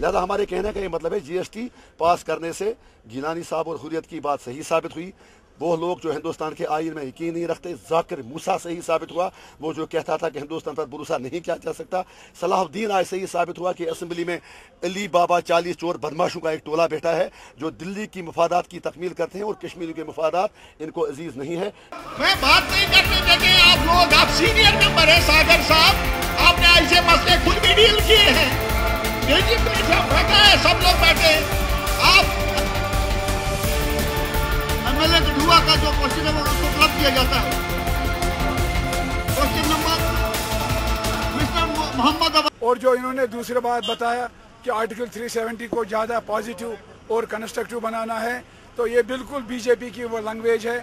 लिहाजा हमारे कहने का ये मतलब है जीएसटी पास करने से गिलानी साहब और हुरियत की बात सही साबित हुई। वो लोग जो हिंदुस्तान के आइन में यकीन नहीं रखते, जाकिर मूसा से ही साबित हुआ। वो जो कहता था कि हिंदुस्तान पर भरोसा नहीं किया जा सकता, सलाहुद्दीन आज से ही साबित हुआ कि असम्बली में अली बाबा चालीस चोर बदमाशों का एक टोला बैठा है, जो दिल्ली की मफादात की तकमील करते हैं और कश्मीर के मफादात इनको अज़ीज़ नहीं है। मैं बात नहीं करने देंगे आप लोग आप सीनियर मेंबर है, सागर साहब। आपने ऐसे मसले खुद भी डील किए हैं। एमएलए युवा का जो क्वेश्चन है वो उसको क्लब किया जाता है। क्वेश्चन नंबर मिस्टर मोहम्मद और जो इन्होंने दूसरी बात बताया कि आर्टिकल 370 को ज़्यादा पॉजिटिव और कंस्ट्रक्टिव बनाना है तो ये बिल्कुल बीजेपी की वो लैंग्वेज है।